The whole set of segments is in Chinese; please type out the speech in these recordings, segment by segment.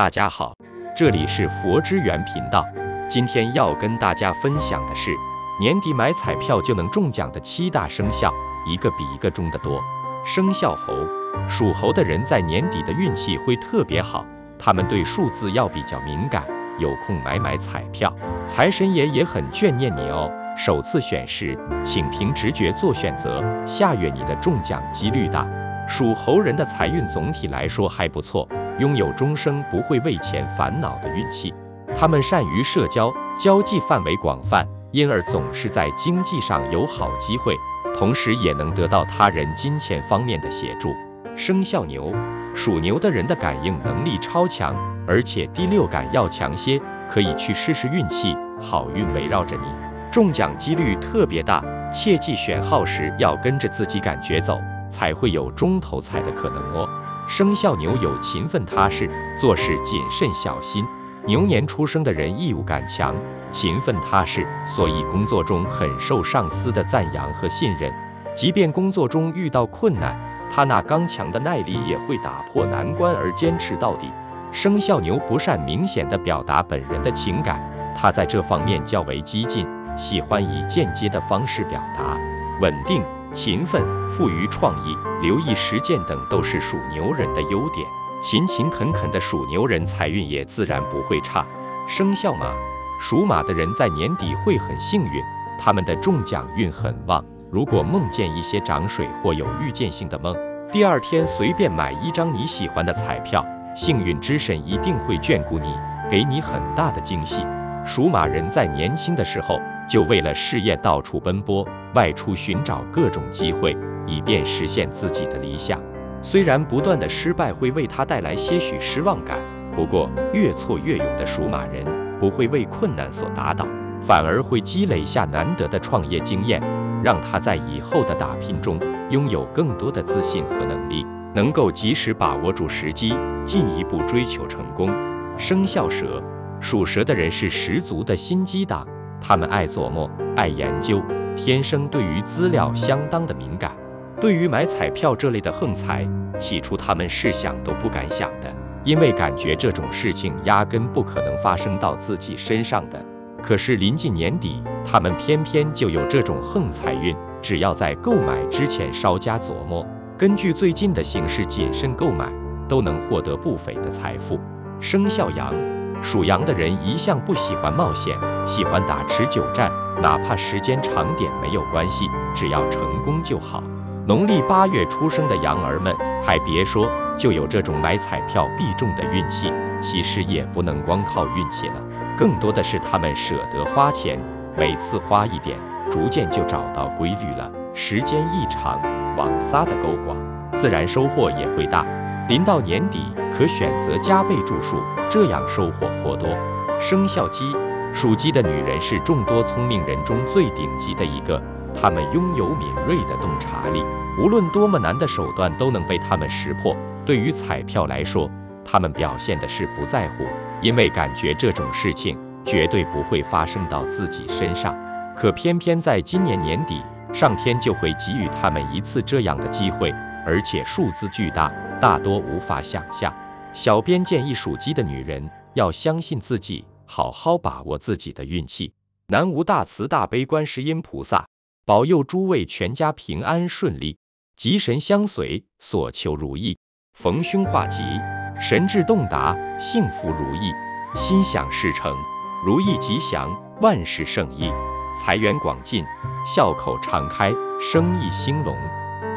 大家好，这里是佛之源频道。今天要跟大家分享的是，年底买彩票就能中奖的七大生肖，一个比一个中的多。生肖猴，属猴的人在年底的运气会特别好，他们对数字要比较敏感，有空买买彩票。财神爷也很眷念你哦。首次选时，请凭直觉做选择。下月你的中奖几率大。属猴人的财运总体来说还不错，拥有终生不会为钱烦恼的运气。他们善于社交，交际范围广泛，因而总是在经济上有好机会，同时也能得到他人金钱方面的协助。生肖牛，属牛的人的感应能力超强，而且第六感要强些，可以去试试运气，好运围绕着你，中奖几率特别大。切记选号时要跟着自己感觉走。才会有中头彩的可能哦。生肖牛有勤奋踏实，做事谨慎小心。牛年出生的人义务感强，勤奋踏实，所以工作中很受上司的赞扬和信任。即便工作中遇到困难，他那刚强的耐力也会打破难关而坚持到底。生肖牛不善明显的表达本人的情感，他在这方面较为激进，喜欢以间接的方式表达。稳定。勤奋、富于创意、留意实践等都是属牛人的优点。勤勤恳恳的属牛人财运也自然不会差。生肖马，属马的人在年底会很幸运，他们的中奖运很旺。如果梦见一些涨水或有预见性的梦，第二天随便买一张你喜欢的彩票，幸运之神一定会眷顾你，给你很大的惊喜。属马人在年轻的时候就为了事业到处奔波。外出寻找各种机会，以便实现自己的理想。虽然不断的失败会为他带来些许失望感，不过越挫越勇的属马人不会为困难所打倒，反而会积累下难得的创业经验，让他在以后的打拼中拥有更多的自信和能力，能够及时把握住时机，进一步追求成功。生肖蛇，属蛇的人是十足的心机党，他们爱琢磨，爱研究。天生对于资料相当的敏感，对于买彩票这类的横财，起初他们是想都不敢想的，因为感觉这种事情压根不可能发生到自己身上的。可是临近年底，他们偏偏就有这种横财运，只要在购买之前稍加琢磨，根据最近的形势谨慎购买，都能获得不菲的财富。生肖羊。属羊的人一向不喜欢冒险，喜欢打持久战，哪怕时间长点没有关系，只要成功就好。农历八月出生的羊儿们，还别说，就有这种买彩票必中的运气。其实也不能光靠运气了，更多的是他们舍得花钱，每次花一点，逐渐就找到规律了。时间一长，网撒的够广，自然收获也会大。临到年底，可选择加倍注数，这样收获颇多。生肖鸡，属鸡的女人是众多聪明人中最顶级的一个，她们拥有敏锐的洞察力，无论多么难的手段都能被她们识破。对于彩票来说，她们表现的是不在乎，因为感觉这种事情绝对不会发生到自己身上。可偏偏在今年年底，上天就会给予他们一次这样的机会，而且数字巨大。大多无法想象。小编建议属鸡的女人要相信自己，好好把握自己的运气。南无大慈大悲观世音菩萨，保佑诸位全家平安顺利，吉神相随，所求如意，逢凶化吉，神志洞达，幸福如意，心想事成，如意吉祥，万事胜意，财源广进，笑口常开，生意兴隆，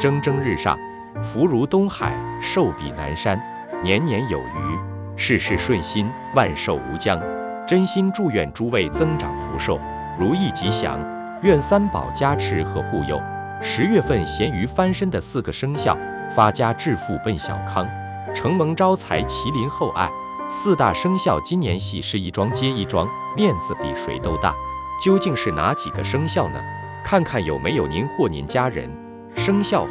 蒸蒸日上。福如东海，寿比南山，年年有余，事事顺心，万寿无疆。真心祝愿诸位增长福寿，如意吉祥，愿三宝加持和护佑。十月份咸鱼翻身的四个生肖，发家致富奔小康，承蒙招财麒麟厚爱。四大生肖今年喜事一桩接一桩，面子比谁都大。究竟是哪几个生肖呢？看看有没有您或您家人。生肖虎。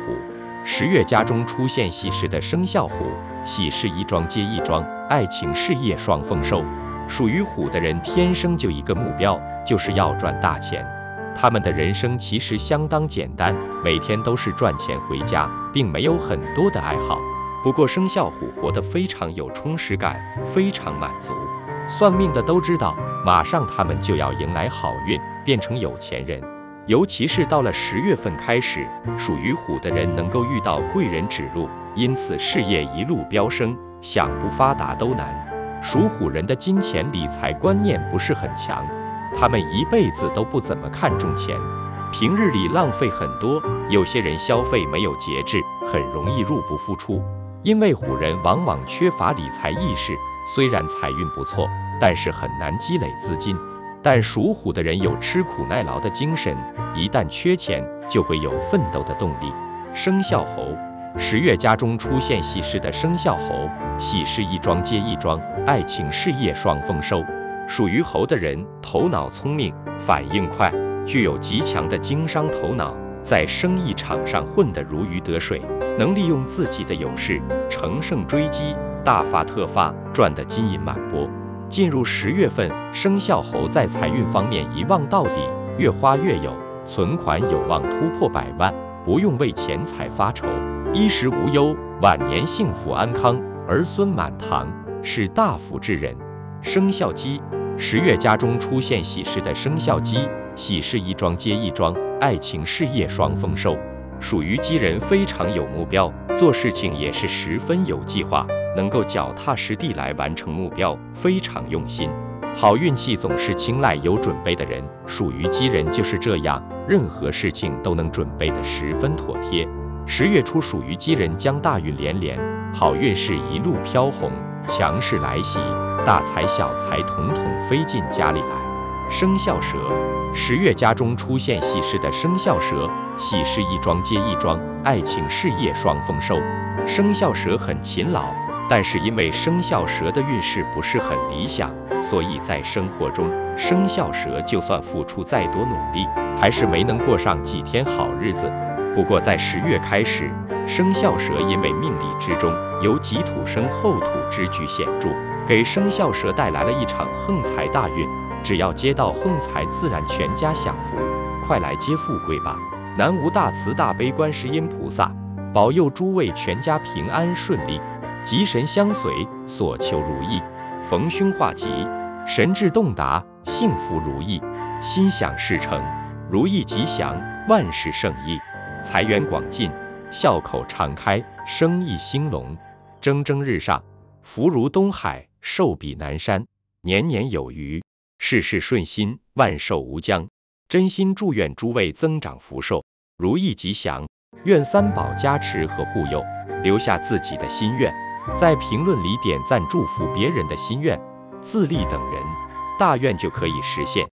十月家中出现喜事的生肖虎，喜事一桩接一桩，爱情事业双丰收。属于虎的人天生就一个目标，就是要赚大钱。他们的人生其实相当简单，每天都是赚钱回家，并没有很多的爱好。不过生肖虎活得非常有充实感，非常满足。算命的都知道，马上他们就要迎来好运，变成有钱人。尤其是到了十月份开始，属于虎的人能够遇到贵人指路，因此事业一路飙升，想不发达都难。属虎人的金钱理财观念不是很强，他们一辈子都不怎么看重钱，平日里浪费很多。有些人消费没有节制，很容易入不敷出。因为虎人往往缺乏理财意识，虽然财运不错，但是很难积累资金。但属虎的人有吃苦耐劳的精神，一旦缺钱，就会有奋斗的动力。生肖猴，十月家中出现喜事的生肖猴，喜事一桩接一桩，爱情事业双丰收。属于猴的人头脑聪明，反应快，具有极强的经商头脑，在生意场上混得如鱼得水，能利用自己的优势乘胜追击，大发特发，赚得金银满钵。进入十月份，生肖猴在财运方面一望到底，越花越有，存款有望突破百万，不用为钱财发愁，衣食无忧，晚年幸福安康，儿孙满堂，是大福之人。生肖鸡，十月家中出现喜事的生肖鸡，喜事一桩接一桩，爱情事业双丰收。属于鸡人非常有目标，做事情也是十分有计划。能够脚踏实地来完成目标，非常用心。好运气总是青睐有准备的人，属于鸡人就是这样，任何事情都能准备得十分妥帖。十月初属于鸡人将大运连连，好运势一路飘红，强势来袭，大财小财统统飞进家里来。生肖蛇，十月家中出现喜事的生肖蛇，喜事一桩接一桩，爱情事业双丰收。生肖蛇很勤劳。但是因为生肖蛇的运势不是很理想，所以在生活中，生肖蛇就算付出再多努力，还是没能过上几天好日子。不过在十月开始，生肖蛇因为命理之中有己土生后土之局显著，给生肖蛇带来了一场横财大运。只要接到横财，自然全家享福，快来接富贵吧！南无大慈大悲观世音菩萨，保佑诸位全家平安顺利。吉神相随，所求如意，逢凶化吉，神志洞达，幸福如意，心想事成，如意吉祥，万事胜意，财源广进，笑口常开，生意兴隆，蒸蒸日上，福如东海，寿比南山，年年有余，事事顺心，万寿无疆。真心祝愿诸位增长福寿，如意吉祥，愿三宝加持和护佑，留下自己的心愿。在评论里点赞祝福别人的心愿，自立等人，大愿就可以实现。